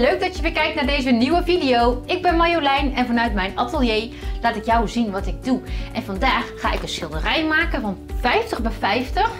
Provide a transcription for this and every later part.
leuk dat je weer kijkt naar deze nieuwe video. Ik ben Marjolein en vanuit mijn atelier laat ik jou zien wat ik doe. En vandaag ga ik een schilderij maken van 50 bij 50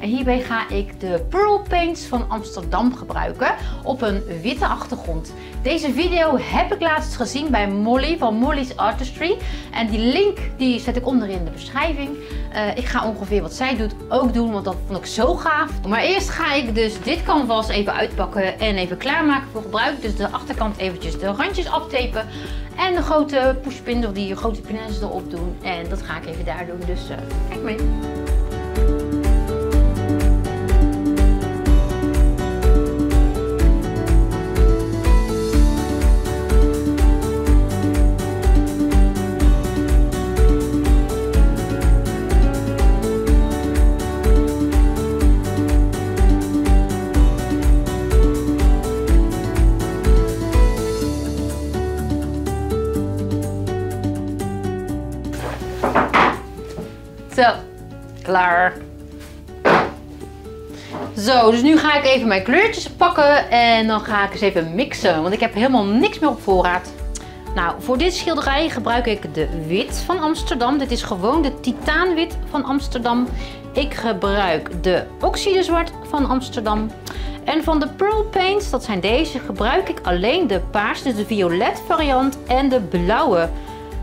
en hierbij ga ik de Pearl Paints van Amsterdam gebruiken op een witte achtergrond. Deze video heb ik laatst gezien bij Molly van Molly's Artistry. En die link die zet ik onder in de beschrijving. Uh, ik ga ongeveer wat zij doet ook doen, want dat vond ik zo gaaf. Maar eerst ga ik dus dit canvas even uitpakken en even klaarmaken voor gebruik. Dus de achterkant eventjes de randjes aftapen. En de grote pushpin die grote pines erop doen. En dat ga ik even daar doen, dus uh, kijk mee. Even mijn kleurtjes pakken en dan ga ik eens even mixen. Want ik heb helemaal niks meer op voorraad. Nou, voor dit schilderij gebruik ik de wit van Amsterdam. Dit is gewoon de titaanwit van Amsterdam. Ik gebruik de oxidezwart van Amsterdam. En van de Pearl Paints, dat zijn deze, gebruik ik alleen de paars, dus de violet variant en de blauwe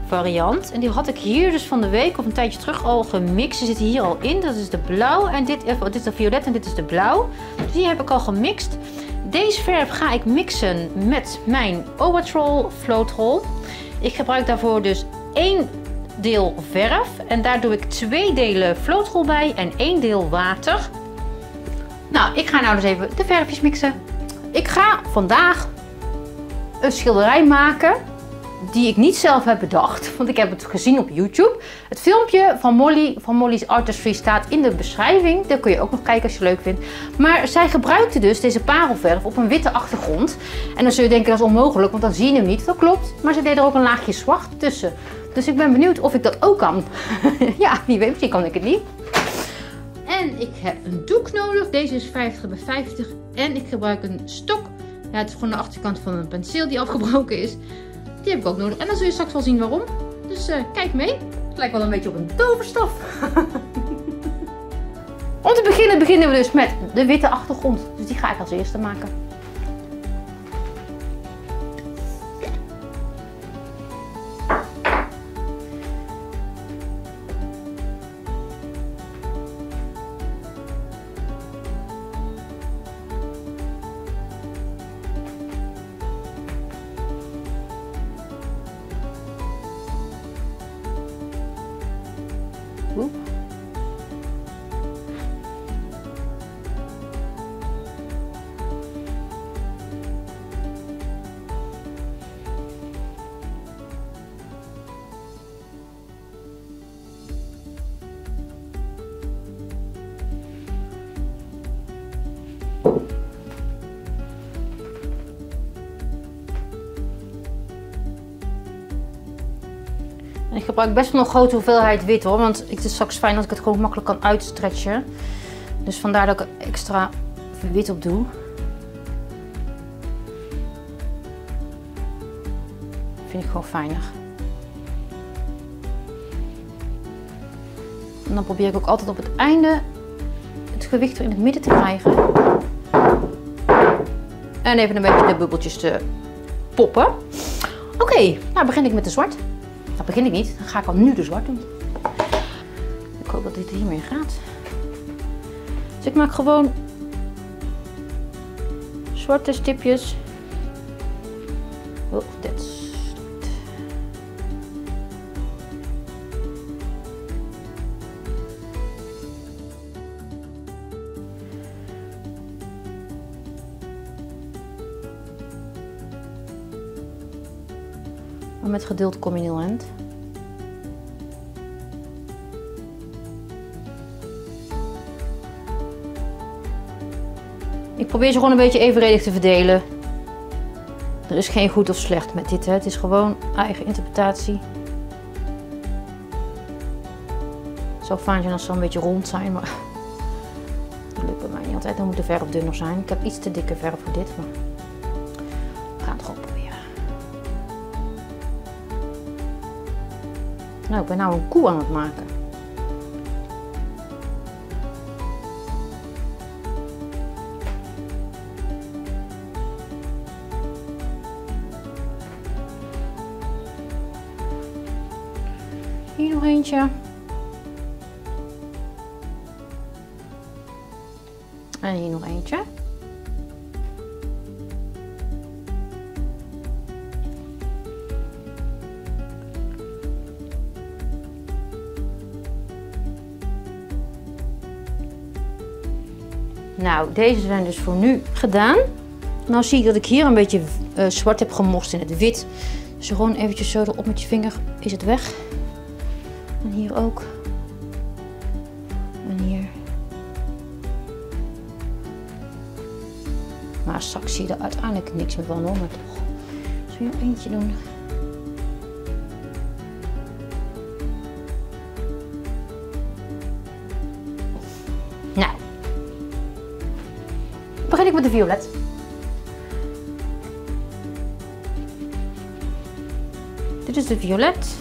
variant. En die had ik hier dus van de week of een tijdje terug al gemixt. Ze zitten hier al in. Dat is de blauw en dit, dit is de violet en dit is de blauw. Dus die heb ik al gemixt. Deze verf ga ik mixen met mijn Owatrol Floatrol. Ik gebruik daarvoor dus één deel verf. En daar doe ik twee delen floatrol bij en één deel water. Nou, ik ga nou dus even de verfjes mixen. Ik ga vandaag een schilderij maken die ik niet zelf heb bedacht, want ik heb het gezien op YouTube. Het filmpje van Molly van Molly's Artistry staat in de beschrijving. Daar kun je ook nog kijken als je leuk vindt. Maar zij gebruikte dus deze parelverf op een witte achtergrond. En dan zul je denken dat is onmogelijk, want dan zie je hem niet. Dat klopt, maar ze deed er ook een laagje zwart tussen. Dus ik ben benieuwd of ik dat ook kan. ja, wie weet, misschien kan ik het niet. En ik heb een doek nodig. Deze is 50 bij 50. En ik gebruik een stok. Ja, het is gewoon de achterkant van een penseel die afgebroken is. Die heb ik ook nodig. En dan zul je straks wel zien waarom. Dus kijk mee. Het lijkt wel een beetje op een toverstaf. Om te beginnen beginnen we dus met de witte achtergrond. Dus die ga ik als eerste maken. exemplo, Ik gebruik best wel een grote hoeveelheid wit hoor, want het is straks fijn dat ik het gewoon makkelijk kan uitstretchen. Dus vandaar dat ik extra wit op doe. Vind ik gewoon fijner. En dan probeer ik ook altijd op het einde het gewicht in het midden te krijgen. En even een beetje de bubbeltjes te poppen. Oké, nou begin ik met de zwart. Dat begin ik niet. Dan ga ik al nu de zwart doen. Ik hoop dat dit hiermee gaat. Dus ik maak gewoon zwarte stipjes. Oh, dit Met geduld kom je heel. Ik probeer ze gewoon een beetje evenredig te verdelen. Er is geen goed of slecht met dit. Hè. Het is gewoon eigen interpretatie. Het zou fijn zijn als ze een beetje rond zijn, maar dat lukt bij mij niet altijd. Dan moet de verf dunner zijn. Ik heb iets te dikke verf voor dit. Maar... Nou, ik ben nou een koe aan het maken. Hier nog eentje. En hier nog eentje. Nou, deze zijn dus voor nu gedaan. Nou zie ik dat ik hier een beetje uh, zwart heb gemorst in het wit. Dus gewoon eventjes zo erop met je vinger is het weg. En hier ook. En hier. Maar straks zie je er uiteindelijk niks meer van hoor, maar toch. Zullen we er eentje doen? Met de violet. Dit is de violet.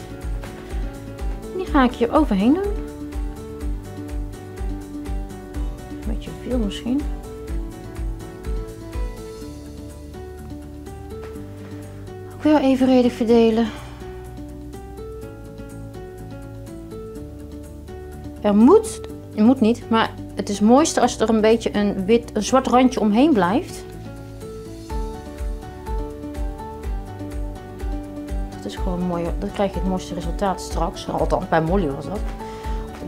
Die ga ik hier overheen doen. Een beetje veel misschien. Ook weer evenredig verdelen. Er moet, je moet niet, maar het is mooiste als er een beetje een wit, een zwart randje omheen blijft. Dat is gewoon mooi. Dan krijg je het mooiste resultaat straks. Althans, bij Molly was dat.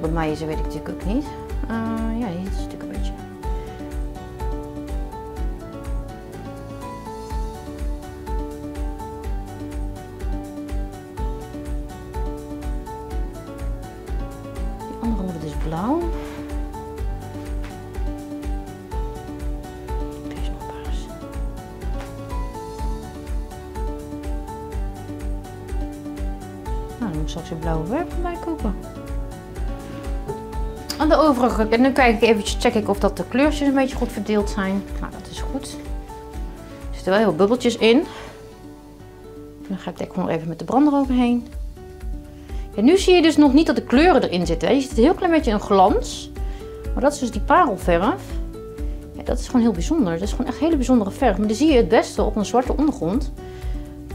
Bij mij is, weet ik natuurlijk ook niet. Uh, ja, dit is moet ik straks een blauwe werk bij kopen. Aan de overige, en nu kijk ik eventjes, check ik of dat de kleurtjes een beetje goed verdeeld zijn. Nou, dat is goed. Er zitten wel heel bubbeltjes in. Dan ga ik er gewoon even met de brander overheen. En nu zie je dus nog niet dat de kleuren erin zitten. Je ziet een heel klein beetje een glans. Maar dat is dus die parelverf. Ja, dat is gewoon heel bijzonder. Dat is gewoon echt hele bijzondere verf. Maar dan zie je het beste op een zwarte ondergrond.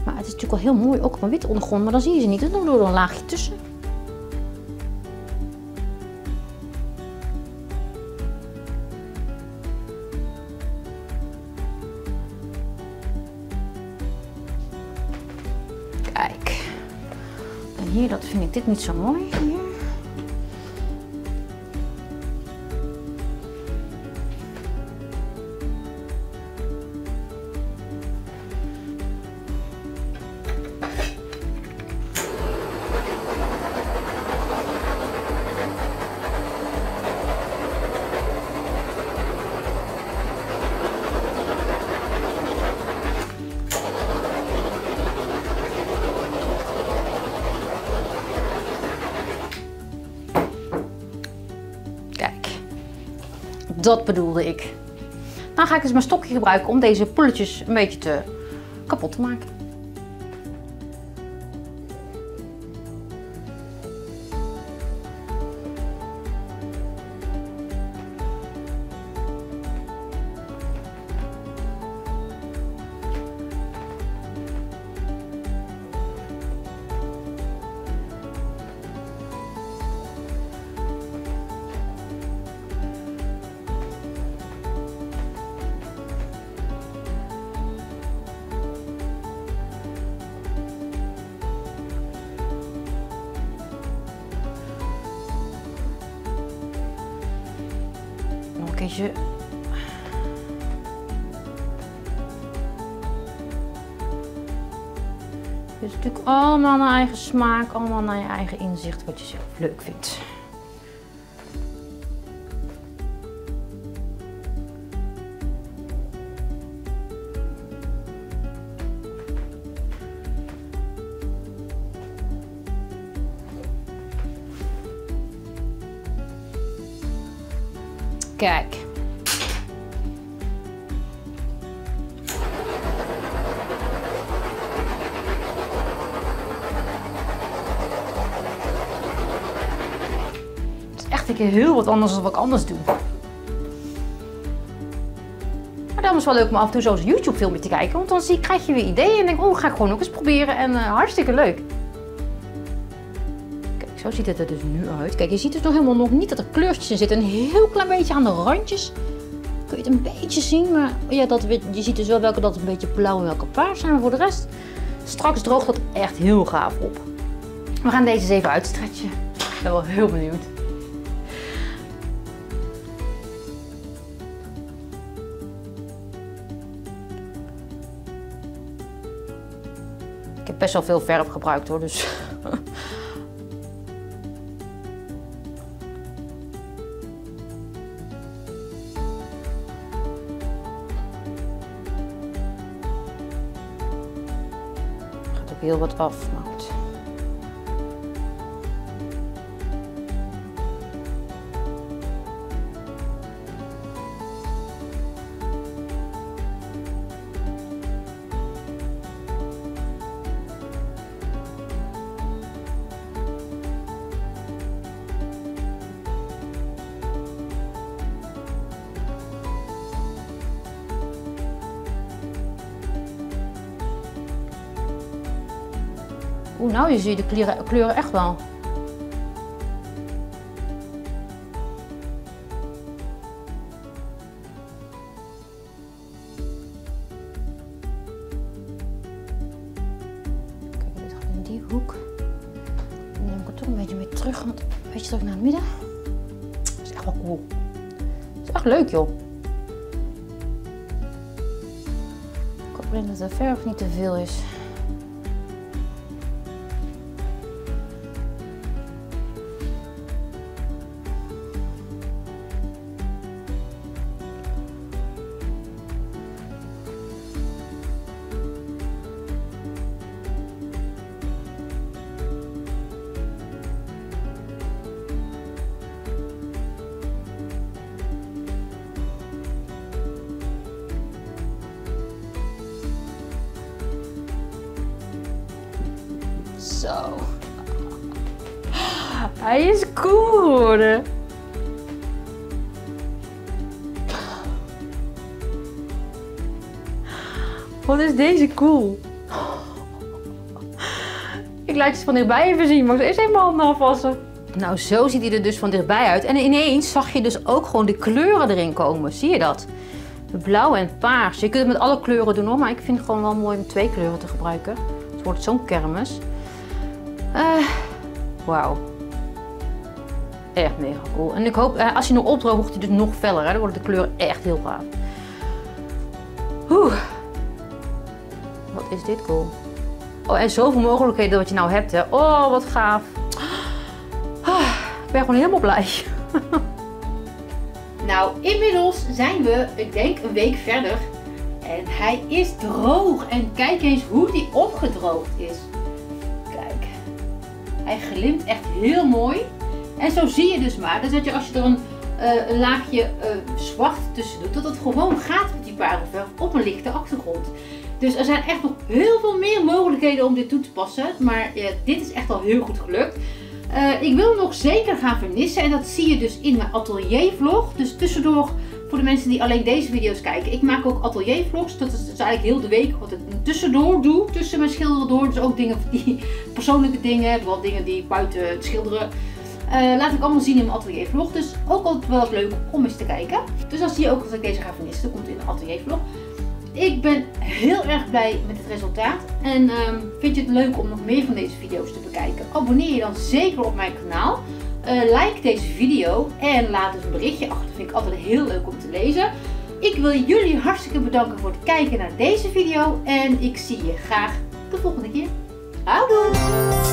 Maar het is natuurlijk wel heel mooi ook op een witte ondergrond. Maar dan zie je ze niet. Dan doen we er een laagje tussen. Kijk. En hier, dat vind ik dit niet zo mooi. Dat bedoelde ik. Dan ga ik dus mijn stokje gebruiken om deze pulletjes een beetje te kapot te maken. Keertje. Het is natuurlijk allemaal naar eigen smaak, allemaal naar je eigen inzicht, wat je zelf leuk vindt. Kijk. Echt een heel wat anders dan wat ik anders doe. Maar daarom is het wel leuk om af en toe zo'n YouTube filmpje te kijken. Want dan zie, krijg je weer ideeën en denk oh ga ik gewoon ook eens proberen. En uh, hartstikke leuk. Kijk, zo ziet het er dus nu uit. Kijk, je ziet dus nog helemaal nog niet dat er kleurtjes in zitten. Een heel klein beetje aan de randjes kun je het een beetje zien. Maar ja, dat, je ziet dus wel welke dat een beetje blauw en welke paars zijn. Maar voor de rest, straks droogt dat echt heel gaaf op. We gaan deze eens even uitstretchen. Ik ben wel heel benieuwd. Best wel veel verf gebruikt hoor, dus heel wat af. Maar Nou je ziet de kleuren, kleuren echt wel. Kijk, dit gaat in die hoek. Dan neem ik het toch een beetje mee terug, want een beetje terug naar het midden. Dat is echt wel cool. Dat is echt leuk joh. Ik hoop alleen dat de verf niet te veel is. Zo. Hij is cool geworden. Wat is deze cool? Ik laat je van dichtbij even zien, maar ik eerst even mijn handen afwassen. Nou, zo ziet hij er dus van dichtbij uit. En ineens zag je dus ook gewoon de kleuren erin komen. Zie je dat? Blauw en paars. Je kunt het met alle kleuren doen hoor, maar ik vind het gewoon wel mooi om twee kleuren te gebruiken. Het wordt zo'n kermis. Uh, Wauw. Echt mega cool. En ik hoop, uh, als je nog opdroogt, wordt hij dus nog feller. Hè? Dan worden de kleuren echt heel gaaf. Oeh. Wat is dit cool. Oh, en zoveel mogelijkheden wat je nou hebt. Hè. Oh, wat gaaf. Ah, ik ben gewoon helemaal blij. nou, inmiddels zijn we, ik denk, een week verder. En hij is droog. En kijk eens hoe die opgedroogd is. Hij glimt echt heel mooi. En zo zie je dus maar dat je als je er een, uh, een laagje uh, zwart tussen doet, dat het gewoon gaat met die parelverf op een lichte achtergrond. Dus er zijn echt nog heel veel meer mogelijkheden om dit toe te passen. Maar dit is echt al heel goed gelukt. ik wil nog zeker gaan vernissen en dat zie je dus in mijn atelier vlog. Dus tussendoor voor de mensen die alleen deze video's kijken. Ik maak ook atelier vlogs. Dat is, eigenlijk heel de week wat ik tussendoor doe. Tussen mijn schilderen door. Dus ook dingen die persoonlijke dingen. Wel dingen die buiten het schilderen. Uh, laat ik allemaal zien in mijn atelier vlog. Dus ook altijd wel leuk om eens te kijken. Dus dan zie je ook dat ik deze ga vernissen. Dat komt in de atelier vlog. Ik ben heel erg blij met het resultaat. En um, vind je het leuk om nog meer van deze video's te bekijken? Abonneer je dan zeker op mijn kanaal. Uh, like deze video en laat een berichtje achter. Dat vind ik altijd heel leuk om te lezen. Ik wil jullie hartstikke bedanken voor het kijken naar deze video. En ik zie je graag de volgende keer. Houdoe!